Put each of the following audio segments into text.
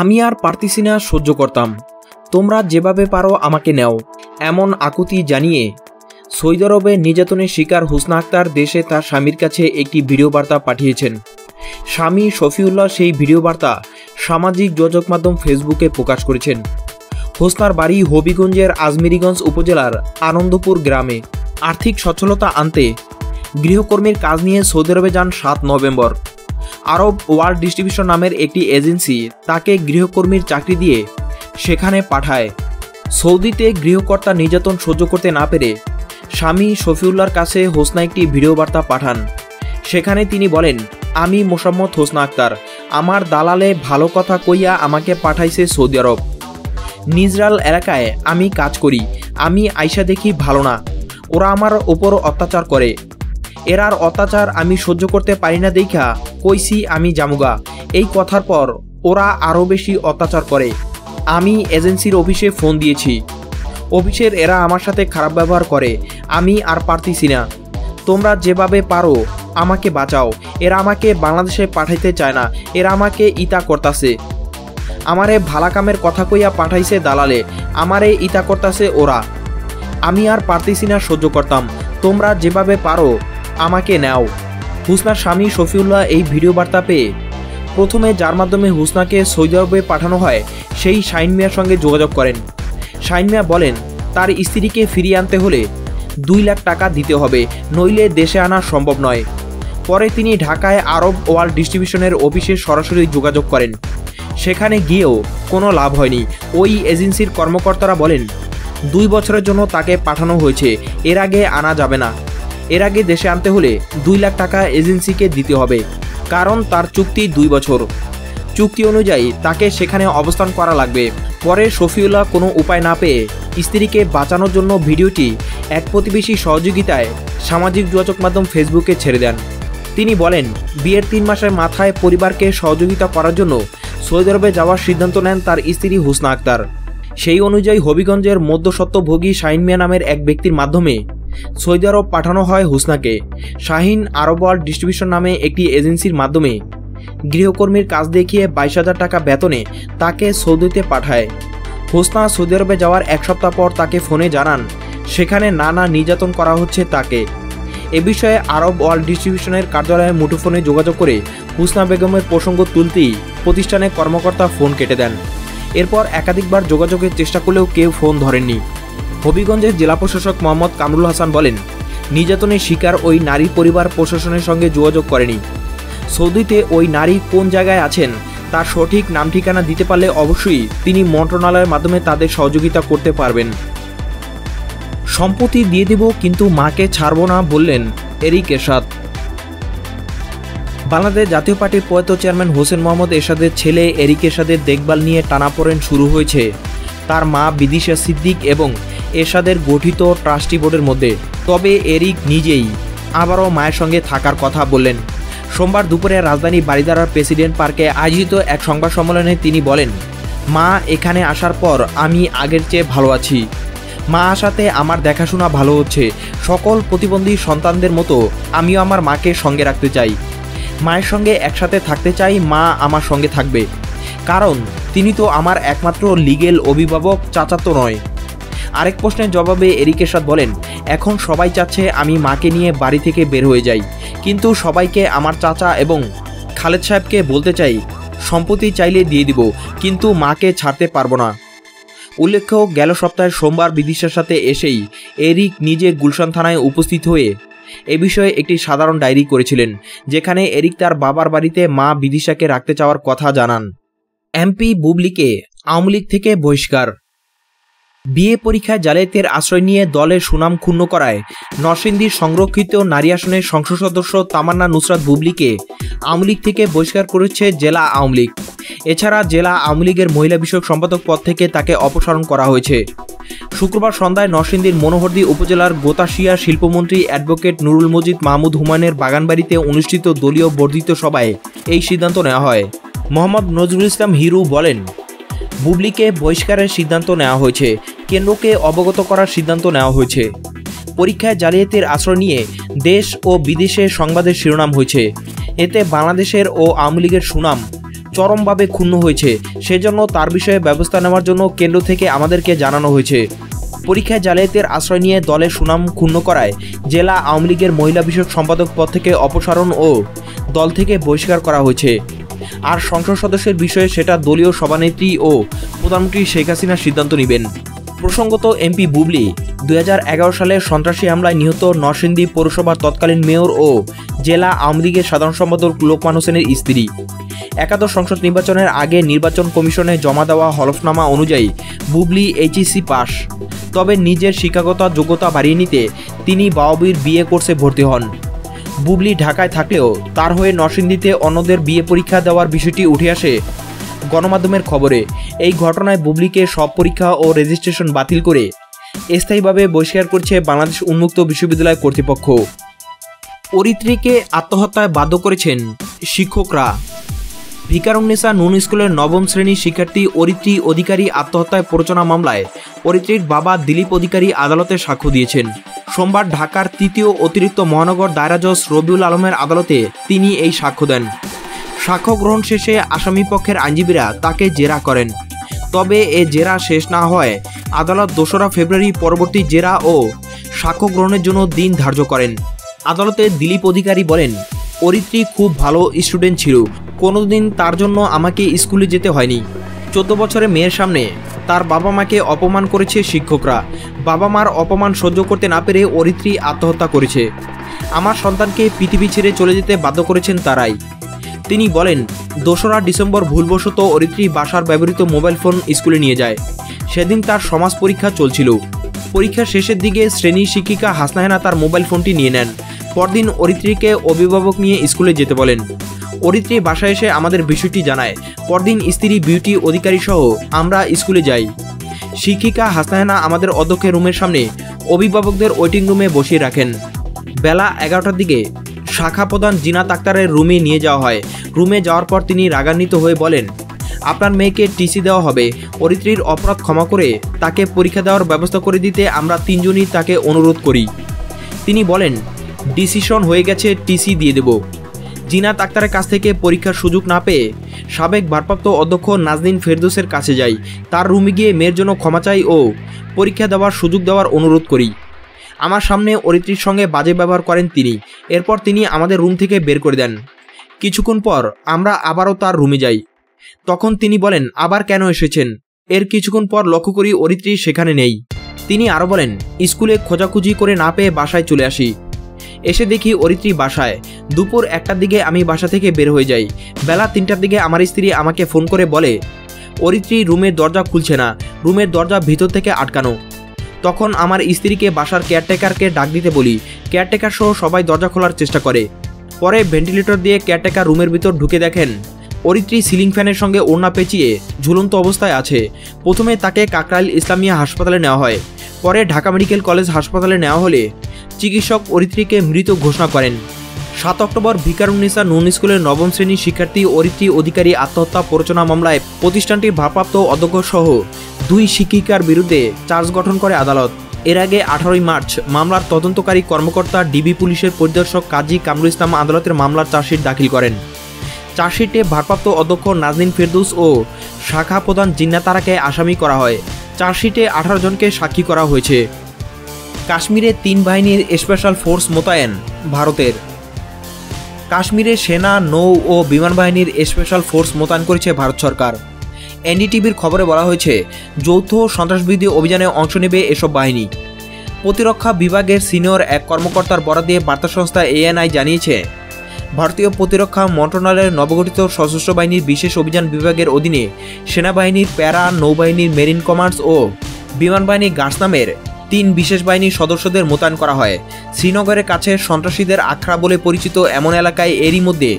আমি আর পারতেছি না সহ্য করতাম। তোমরা যেভাবে পারো আমাকে নেও, এমন আকুতি জানিয়ে। সৌদি আরবে নির্যাতনের শিকার হুসনা আক্তার দেশে তার স্বামীর কাছে একটি ভিডিও বার্তা পাঠিয়েছেন। স্বামী শফিউল্লাহ সেই ভিডিও বার্তা সামাজিক যোগাযোগ মাধ্যম ফেসবুকে প্রকাশ করেছেন। হোসনার বাড়ি হবিগঞ্জের আজমিরিগঞ্জ উপজেলার আনন্দপুর গ্রামে। আর্থিক সচ্ছলতা আনতে গৃহকর্মীর কাজ নিয়ে সৌদি আরবে যান সাত নভেম্বর। আরব ওয়ার্ল্ড ডিস্ট্রিবিউশন নামের একটি এজেন্সি তাকে গৃহকর্মীর চাকরি দিয়ে সেখানে পাঠায়। সৌদিতে গৃহকর্তা নির্যাতন সহ্য করতে না পেরে স্বামী শফিউল্লার কাছে হোসনা একটি ভিডিও বার্তা পাঠান। সেখানে তিনি বলেন, আমি মোসাম্মদ হোসনা আক্তার। আমার দালালে ভালো কথা কইয়া আমাকে পাঠাইছে সৌদি আরব। নিজরাল এলাকায় আমি কাজ করি। আমি আইসা দেখি ভালো না। ওরা আমার ওপর অত্যাচার করে। এরার অত্যাচার আমি সহ্য করতে পারি না দেখা, কইছি আমি জামুগা। এই কথার পর ওরা আরও বেশি অত্যাচার করে। আমি এজেন্সির অফিসে ফোন দিয়েছি। অফিসের এরা আমার সাথে খারাপ ব্যবহার করে। আমি আর পারতেছি না। তোমরা যেভাবে পারো, আমাকে বাঁচাও। এরা আমাকে বাংলাদেশে পাঠাইতে চায় না। এরা আমাকে ইতা করতাছে। আমারে ভালা কামের কথা কইয়া পাঠাইছে দালালে। আমারে ইতা করতাছে ওরা। আমি আর পারতেছি না সহ্য করতাম। তোমরা যেভাবে পারো আমাকে নাও। হুসনার স্বামী শফিউল্লাহ এই ভিডিও বার্তা পেয়ে প্রথমে যার মাধ্যমে হুসনাকে সৌদি আরবে পাঠানো হয়, সেই শাইন মিয়ার সঙ্গে যোগাযোগ করেন। শাইন মিয়া বলেন, তার স্ত্রীকে ফিরিয়ে আনতে হলে দুই লাখ টাকা দিতে হবে, নইলে দেশে আনা সম্ভব নয়। পরে তিনি ঢাকায় আরব ওয়ার্ল্ড ডিস্ট্রিবিউশনের অফিসে সরাসরি যোগাযোগ করেন। সেখানে গিয়েও কোনো লাভ হয়নি। ওই এজেন্সির কর্মকর্তারা বলেন, দুই বছরের জন্য তাকে পাঠানো হয়েছে, এর আগে আনা যাবে না। এর আগে দেশে আনতে হলে দুই লাখ টাকা এজেন্সিকে দিতে হবে, কারণ তার চুক্তি দুই বছর। চুক্তি অনুযায়ী তাকে সেখানে অবস্থান করা লাগবে। পরে শফিউল্লাহ কোনো উপায় না পেয়ে স্ত্রীকে বাঁচানোর জন্য ভিডিওটি এক প্রতিবেশী সহযোগিতায় সামাজিক যোগাযোগ মাধ্যম ফেসবুকে ছেড়ে দেন। তিনি বলেন, বিয়ের তিন মাসের মাথায় পরিবারকে সহযোগিতা করার জন্য সৌদি আরবে যাওয়ার সিদ্ধান্ত নেন তার স্ত্রী হুসনা আক্তার। সেই অনুযায়ী হবিগঞ্জের মধ্যসত্ত্বভোগী শাহিন মিয়া নামের এক ব্যক্তির মাধ্যমে সৌদি আরব পাঠানো হয় হুসনাকে। শাহিন আরব ওয়ার্ল্ড ডিস্ট্রিবিউশন নামে একটি এজেন্সির মাধ্যমে। গৃহকর্মীর কাজ দেখিয়ে বাইশ হাজার টাকা বেতনে তাকে সৌদিতে পাঠায়। হোসনা সৌদি আরবে যাওয়ার এক সপ্তাহ পর তাকে ফোনে জানান, সেখানে নানা নির্যাতন করা হচ্ছে তাকে। এ বিষয়ে আরব ওয়ার্ল্ড ডিস্ট্রিবিউশনের কার্যালয়ে মুঠোফোনে যোগাযোগ করে হুসনা বেগমের প্রসঙ্গ তুলতেই প্রতিষ্ঠানের কর্মকর্তা ফোন কেটে দেন। এরপর একাধিকবার যোগাযোগের চেষ্টা করলেও কেউ ফোন ধরেননি। হবিগঞ্জের জেলা প্রশাসক মোহাম্মদ কামরুল হাসান বলেন, নির্যাতনের শিকার ওই নারী পরিবার প্রশাসনের সঙ্গে যোগাযোগ করেনি। সৌদিতে ওই নারী কোন জায়গায় আছেন, তার সঠিক নাম ঠিকানা দিতে পারলে অবশ্যই তিনি মন্ত্রণালয়ের মাধ্যমে তাদের সহযোগিতা করতে পারবেন। সম্পত্তি দিয়ে দেব কিন্তু মাকে ছাড়ব না বললেন এরিক এরশাদ। বাংলাদেশ জাতীয় পার্টির প্রয়াত চেয়ারম্যান হোসেন মোহাম্মদ এরশাদের ছেলে এরিক এরশাদের দেখভাল নিয়ে টানাপোড়েন শুরু হয়েছে। তার মা বিদিশা সিদ্দিক এবং এরশাদের গঠিত ট্রাস্টি বোর্ডের মধ্যে। তবে এরিক নিজেই আবারও মায়ের সঙ্গে থাকার কথা বললেন। সোমবার দুপুরে রাজধানী বারিদারার প্রেসিডেন্ট পার্কে আয়োজিত এক সংবাদ সম্মেলনে তিনি বলেন, মা, এখানে আসার পর আমি আগের চেয়ে ভালো আছি। মা আসাতে আমার দেখাশোনা ভালো হচ্ছে। সকল প্রতিবন্ধী সন্তানদের মতো আমিও আমার মাকে সঙ্গে রাখতে চাই। মায়ের সঙ্গে একসাথে থাকতে চাই, মা আমার সঙ্গে থাকবে। কারণ তিনি তো আমার একমাত্র লিগেল অভিভাবক চাচা তো নয়। আরেক প্রশ্নের জবাবে এরিক এরশাদ বলেন, এখন সবাই চাচ্ছে আমি মাকে নিয়ে বাড়ি থেকে বের হয়ে যাই। কিন্তু সবাইকে আমার চাচা এবং খালেদ সাহেবকে বলতে চাই, সম্পত্তি চাইলে দিয়ে দিব, কিন্তু মাকে ছাড়তে পারব না। উল্লেখ্য, গেল সপ্তাহে সোমবার বিদিশার সাথে এসেই এরিক নিজে গুলশান থানায় উপস্থিত হয়ে এ বিষয়ে একটি সাধারণ ডায়েরি করেছিলেন, যেখানে এরিক তার বাবার বাড়িতে মা বিদিশাকে রাখতে চাওয়ার কথা জানান। এমপি বুবলিকে আওয়ামী লীগ থেকে বহিষ্কার। বিয়ে পরীক্ষায় জালিয়াতের আশ্রয় নিয়ে দলের সুনাম ক্ষুণ্ণ করায় নরসিংদীর সংরক্ষিত নারী আসনের সংসদ সদস্য তামান্না নুসরাত বুবলিকে আওয়ামী লীগ থেকে বহিষ্কার করেছে জেলা আওয়ামী লীগ। এছাড়া জেলা আওয়ামী লীগের মহিলা বিষয়ক সম্পাদক পদ থেকে তাকে অপসারণ করা হয়েছে। শুক্রবার সন্ধ্যায় নরসিংদীর মনোহরদী উপজেলার গোতাশিয়া শিল্পমন্ত্রী অ্যাডভোকেট নুরুল মজিদ মাহমুদ হুমায়ুনের বাগানবাড়িতে অনুষ্ঠিত দলীয় বর্ধিত সভায় এই সিদ্ধান্ত নেওয়া হয়। মোহাম্মদ নজরুল ইসলাম হিরু বলেন বুবলিকে বহিষ্কারের সিদ্ধান্ত নেওয়া হয়েছে। কেন্দ্রকে অবগত করার সিদ্ধান্ত নেওয়া হয়েছে। পরীক্ষায় জালিয়াতির আশ্রয় নিয়ে দেশ ও বিদেশে সংবাদের শিরোনাম হয়েছে। এতে বাংলাদেশের ও আওয়ামী লীগের সুনাম চরমভাবে ক্ষুণ্ণ হয়েছে। সেজন্য তার বিষয়ে ব্যবস্থা নেওয়ার জন্য কেন্দ্র থেকে আমাদেরকে জানানো হয়েছে। পরীক্ষায় জালিয়াতের আশ্রয় নিয়ে দলের সুনাম ক্ষুণ্ণ করায় জেলা আওয়ামী লীগের মহিলা বিষয়ক সম্পাদক পদ থেকে অপসারণ ও দল থেকে বহিষ্কার করা হয়েছে। আর সংসদ সদস্যের বিষয়ে সেটা দলীয় সভানেত্রী ও প্রধানমন্ত্রী শেখ হাসিনা সিদ্ধান্ত নেবেন। প্রসঙ্গত এমপি বুবলি, দুই হাজার এগারো সালে সন্ত্রাসী হামলায় নিহত নরসিংদী পৌরসভার তৎকালীন মেয়র ও জেলা আওয়ামী লীগের সাধারণ সম্পাদক লোকমান হোসেনের স্ত্রী। একাদশ সংসদ নির্বাচনের আগে নির্বাচন কমিশনে জমা দেওয়া হলফনামা অনুযায়ী বুবলি এইচএসসি পাস। তবে নিজের শিক্ষাগত যোগ্যতা বাড়িয়ে নিতে তিনি বাওবির বিয়ে কোর্সে ভর্তি হন। বুবলি ঢাকায় থাকলেও তার হয়ে নরসিংদীতে অন্যদের বিয়ে পরীক্ষা দেওয়ার বিষয়টি উঠে আসে গণমাধ্যমের খবরে। এই ঘটনায় বুবলিকে সব পরীক্ষা ও রেজিস্ট্রেশন বাতিল করে স্থায়ীভাবে বহিষ্কার করছে বাংলাদেশ উন্মুক্ত বিশ্ববিদ্যালয় কর্তৃপক্ষ। অরিত্রীকে আত্মহত্যায় বাধ্য করেছেন শিক্ষকরা। ভিকারুন্নেসা নুন স্কুলের নবম শ্রেণির শিক্ষার্থী অরিত্রী অধিকারী আত্মহত্যায় প্ররোচনা মামলায় অরিত্রীর বাবা দিলীপ অধিকারী আদালতে সাক্ষ্য দিয়েছেন। সোমবার ঢাকার তৃতীয় অতিরিক্ত মহানগর দায়রা জজ রবিউল আলমের আদালতে তিনি এই সাক্ষ্য দেন। সাক্ষ্য গ্রহণ শেষে আসামি পক্ষের আইনজীবীরা তাকে জেরা করেন। তবে এ জেরা শেষ না হয় আদালত দোসরা ফেব্রুয়ারি পরবর্তী জেরা ও সাক্ষ্য গ্রহণের জন্য দিন ধার্য করেন। আদালতে দিলীপ অধিকারী বলেন, অরিত্রী খুব ভালো স্টুডেন্ট ছিল। কোনোদিন তার জন্য আমাকে স্কুলে যেতে হয়নি। চোদ্দ বছরের মেয়ের সামনে তার বাবা মাকে অপমান করেছে শিক্ষকরা। বাবা মার অপমান সহ্য করতে না পেরে অরিত্রী আত্মহত্যা করেছে। আমার সন্তানকে পৃথিবী ছেড়ে চলে যেতে বাধ্য করেছেন তারাই। তিনি বলেন, দোসরা ডিসেম্বর ভুলবশত অরিত্রী বাসার ব্যবহৃত মোবাইল ফোন স্কুলে নিয়ে যায়। সেদিন তার সমাজ পরীক্ষা চলছিল। পরীক্ষার শেষের দিকে শ্রেণি শিক্ষিকা হাসনাহেনা তার মোবাইল ফোনটি নিয়ে নেন। পরদিন অরিত্রীকে অভিভাবক নিয়ে স্কুলে যেতে বলেন। অরিত্রী বাসায় এসে আমাদের বিষয়টি জানায়। পরদিন স্ত্রী, বিউটি অধিকারী সহ আমরা স্কুলে যাই। শিক্ষিকা হাসনাহেনা আমাদের অধ্যক্ষের রুমের সামনে অভিভাবকদের ওয়েটিং রুমে বসিয়ে রাখেন। বেলা এগারোটার দিকে শাখা প্রধান জিনাত আক্তারের রুমে নিয়ে যাওয়া হয়। রুমে যাওয়ার পর তিনি রাগান্বিত হয়ে বলেন, আপনার মেয়েকে টিসি দেওয়া হবে। অরিত্রীর অপরাধ ক্ষমা করে তাকে পরীক্ষা দেওয়ার ব্যবস্থা করে দিতে আমরা তিনজনই তাকে অনুরোধ করি। তিনি বলেন, ডিসিশন হয়ে গেছে, টিসি দিয়ে দেব। জিনাত আক্তারের কাছ থেকে পরীক্ষার সুযোগ না পেয়ে সাবেক ভারপ্রাপ্ত অধ্যক্ষ নাজদিন ফেরদোসের কাছে যাই। তার রুমে গিয়ে মেয়ের জন্য ক্ষমা চাই ও পরীক্ষা দেওয়ার সুযোগ দেওয়ার অনুরোধ করি। আমার সামনে অরিত্রীর সঙ্গে বাজে ব্যবহার করেন তিনি। এরপর তিনি আমাদের রুম থেকে বের করে দেন। কিছুক্ষণ পর আমরা আবারও তার রুমে যাই। তখন তিনি বলেন, আবার কেন এসেছেন? এর কিছুক্ষণ পর লক্ষ্য করি অরিত্রী সেখানে নেই। তিনি আরও বলেন, স্কুলে খোঁজাখুঁজি করে না পেয়ে বাসায় চলে আসি। এসে দেখি অরিত্রী বাসায়। দুপুর একটার দিকে আমি বাসা থেকে বের হয়ে যাই। বেলা তিনটার দিকে আমার স্ত্রী আমাকে ফোন করে বলে, অরিত্রী, রুমের দরজা খুলছে না। রুমের দরজা ভিতর থেকে আটকানো। তখন আমার স্ত্রীকে বাসার কেয়ারটেকারকে ডাক দিতে বলি। কেয়ারটেকার সহ সবাই দরজা খোলার চেষ্টা করে। পরে ভেন্টিলেটর দিয়ে কেয়ারটেকার রুমের ভিতর ঢুকে দেখেন, অরিত্রী সিলিং ফ্যানের সঙ্গে ওড়না পেঁচিয়ে ঝুলন্ত অবস্থায় আছে। প্রথমে তাকে কাকরাইল ইসলামিয়া হাসপাতালে নেওয়া হয়। পরে ঢাকা মেডিকেল কলেজ হাসপাতালে নেওয়া হলে চিকিৎসক অরিত্রীকে মৃত ঘোষণা করেন। সাত অক্টোবর ভিকারুন্নিসা নুন স্কুলের নবম শ্রেণির শিক্ষার্থী অরিত্রী অধিকারী আত্মহত্যা প্ররোচনা মামলায় প্রতিষ্ঠানটির ভারপ্রাপ্ত অধ্যক্ষ সহ দুই শিক্ষিকার বিরুদ্ধে চার্জ গঠন করে আদালত। এর আগে আঠারোই মার্চ মামলার তদন্তকারী কর্মকর্তা ডিবি পুলিশের পরিদর্শক কাজী কামরুল ইসলাম আদালতের মামলার চার্জশিট দাখিল করেন। চার্জশিটে ভারপ্রাপ্ত অধ্যক্ষ নাজনীন ফেরদুস ও শাখা প্রধান জিন্নাতারাকে আসামি করা হয়। চার্জশিটে আঠারো জনকে সাক্ষী করা হয়েছে। কাশ্মীরে তিন বাহিনীর স্পেশাল ফোর্স মোতায়েন ভারতের। কাশ্মীরে সেনা, নৌ ও বিমান বাহিনীর স্পেশাল ফোর্স মোতায়েন করেছে ভারত সরকার। এনডিটিভির খবরে বলা হয়েছে, যৌথ সন্ত্রাসবিরোধী অভিযানে অংশ নেবে এসব বাহিনী। প্রতিরক্ষা বিভাগের সিনিয়র এক কর্মকর্তার বরাদ দিয়ে বার্তা সংস্থা এএনআই জানিয়েছে ভারতীয় প্রতিরক্ষা মন্ত্রণালয়ের নবগঠিত সশস্ত্র বাহিনীর বিশেষ অভিযান বিভাগের অধীনে সেনাবাহিনীর প্যারা নৌবাহিনীর মেরিন কমান্ডস ও বিমান বাহিনী গার্ডস নামের তিন বিশেষ বাহিনীর সদস্যদের মোতায়েন করা হয়। শ্রীনগরের কাছে সন্ত্রাসীদের আখড়া বলে পরিচিত এমন এলাকায় এরই মধ্যে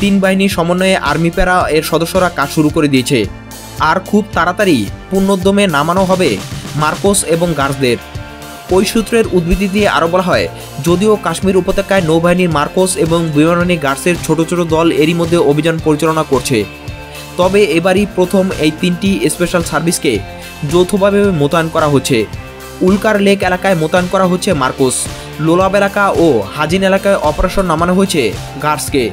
তিন বাহিনীর সমন্বয়ে আর্মি প্যারা এর সদস্যরা কাজ শুরু করে দিয়েছে। আর খুব তাড়াতাড়ি পূর্ণোদ্যমে নামানো হবে মার্কোস এবং গার্ডসদের ওই সূত্রের উদ্বৃত্তি দিয়ে আরও বলা হয়, যদিও কাশ্মীর উপত্যকায় নৌবাহিনীর মার্কোস এবং বিমানবাহিনী গার্ডসের ছোট ছোট দল এরই মধ্যে অভিযান পরিচালনা করছে। তবে এবারই প্রথম এই তিনটি স্পেশাল সার্ভিসকে যৌথভাবে মোতায়েন করা হচ্ছে। উল্কার লেক এলাকায় মোতায়েন করা হচ্ছে মার্কোস। লোলাব এলাকা ও হাজিন এলাকায় অপারেশন নামানো হয়েছে গার্ডসকে।